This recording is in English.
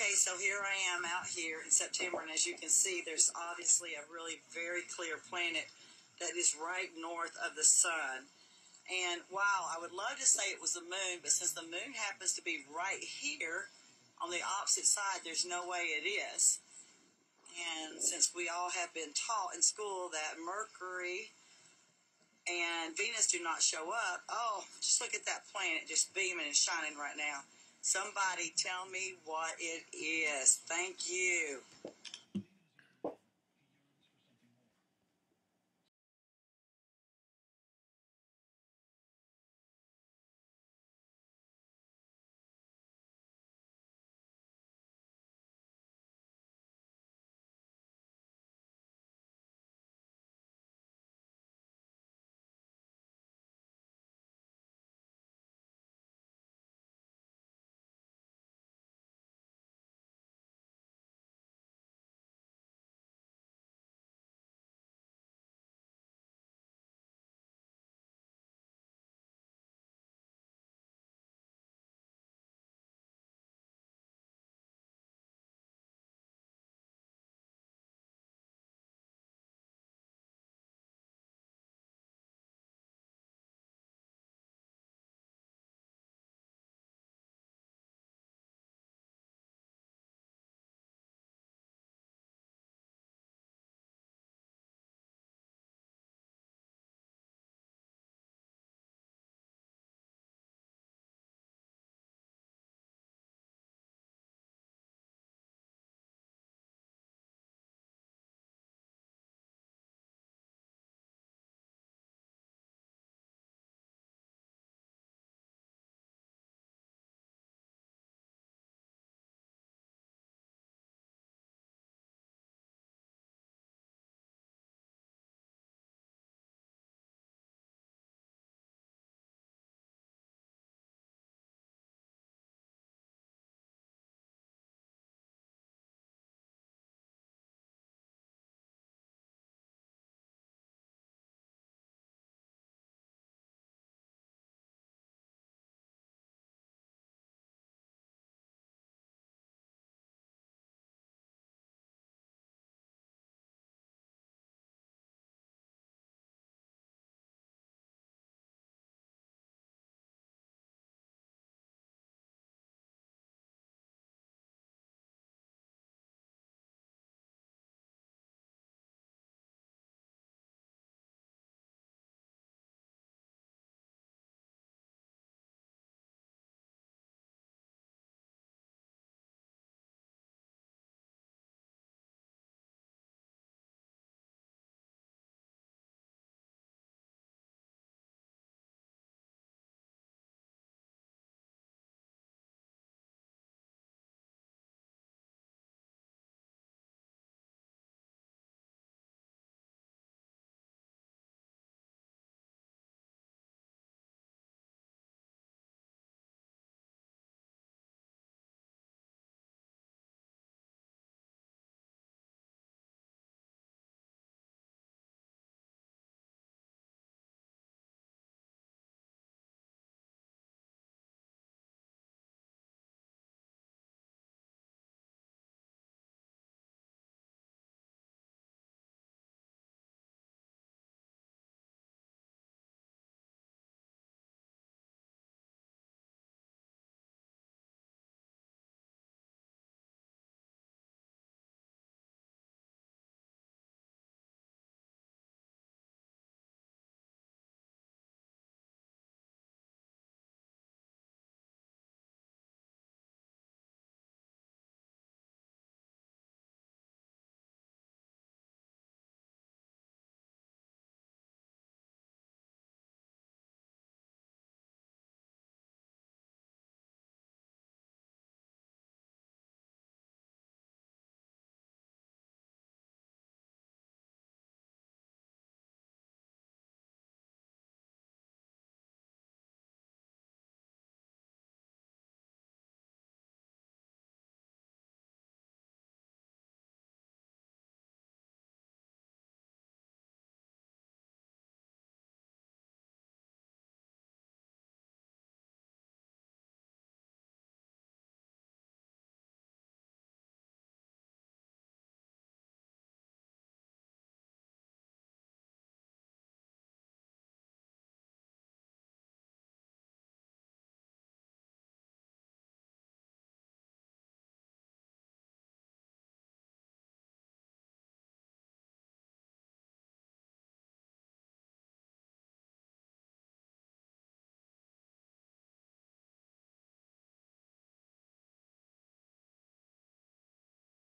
Okay, so here I am out here in September, and as you can see, there's obviously a really very clear planet that is right north of the sun. And wow, I would love to say it was the moon, but since the moon happens to be right here on the opposite side, there's no way it is. And since we all have been taught in school that Mercury and Venus do not show up, oh, just look at that planet just beaming and shining right now. Somebody tell me what it is. Thank you.